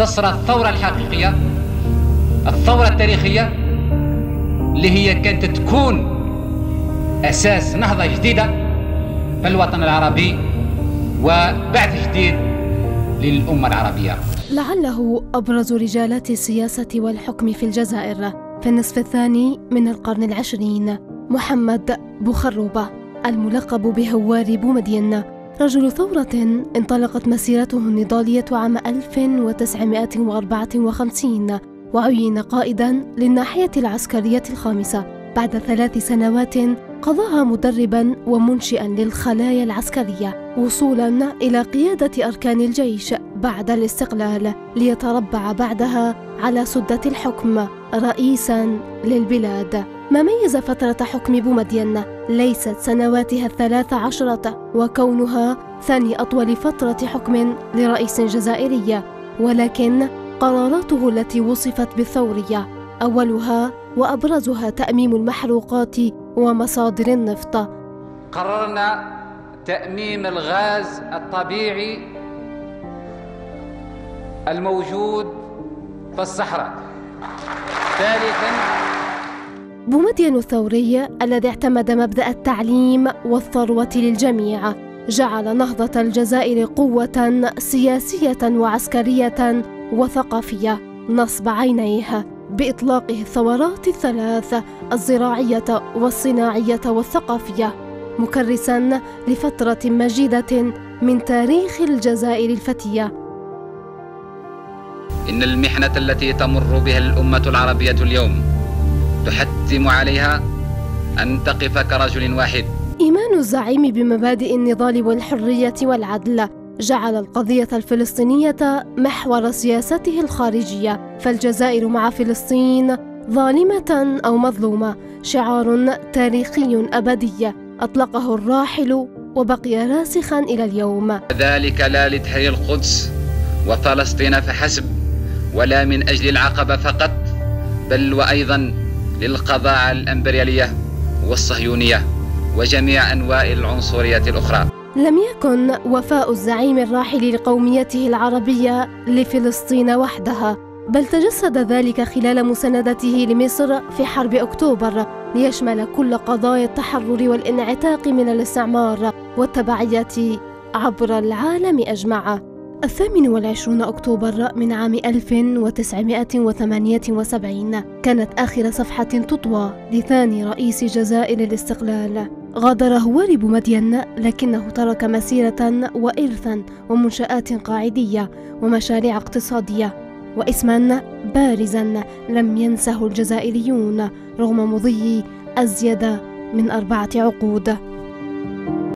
تصرى الثورة الحقيقية الثورة التاريخية اللي هي كانت تكون أساس نهضة جديدة في الوطن العربي وبعث جديد للأمة العربية. لعله أبرز رجالات السياسة والحكم في الجزائر في النصف الثاني من القرن العشرين محمد بوخروبة الملقب بهوار بومدين. رجل ثورة انطلقت مسيرته النضالية عام 1954 وعين قائدا للناحية العسكرية الخامسة. بعد ثلاث سنوات قضاها مدربا ومنشئا للخلايا العسكرية وصولا إلى قيادة أركان الجيش بعد الاستقلال ليتربع بعدها على سدة الحكم رئيسا للبلاد. ما ميز فترة حكم بومدين؟ ليست سنواتها الثلاث عشرة وكونها ثاني أطول فترة حكم لرئيس جزائري ولكن قراراته التي وصفت بالثورية أولها وأبرزها تأميم المحروقات ومصادر النفط. قررنا تأميم الغاز الطبيعي الموجود في الصحراء. ثالثا بومدين الثوري الذي اعتمد مبدأ التعليم والثروة للجميع جعل نهضة الجزائر قوة سياسية وعسكرية وثقافية نصب عينيه بإطلاقه الثورات الثلاث الزراعية والصناعية والثقافية مكرسا لفترة مجيدة من تاريخ الجزائر الفتية. إن المحنة التي تمر بها الأمة العربية اليوم تحتم عليها أن تقف كرجل واحد. إيمان الزعيم بمبادئ النضال والحرية والعدل. جعل القضية الفلسطينية محور سياسته الخارجية. فالجزائر مع فلسطين ظالمة أو مظلومة. شعار تاريخي أبدي. أطلقه الراحل وبقي راسخا إلى اليوم. ذلك لا لتحرير القدس وفلسطين فحسب ولا من أجل العقبة فقط بل وأيضا للقضاء على الأمبريالية والصهيونية وجميع أنواع العنصرية الأخرى. لم يكن وفاء الزعيم الراحل لقوميته العربية لفلسطين وحدها بل تجسد ذلك خلال مساندته لمصر في حرب أكتوبر ليشمل كل قضايا التحرر والانعتاق من الاستعمار والتبعية عبر العالم أجمع الثامن والعشرون أكتوبر من عام 1978 كانت آخر صفحة تطوى لثاني رئيس جزائر الاستقلال. غادر هواري بومدين لكنه ترك مسيرة وإرثا ومنشآت قاعدية ومشاريع اقتصادية. واسما بارزا لم ينسه الجزائريون رغم مضي أزيد من أربعة عقود.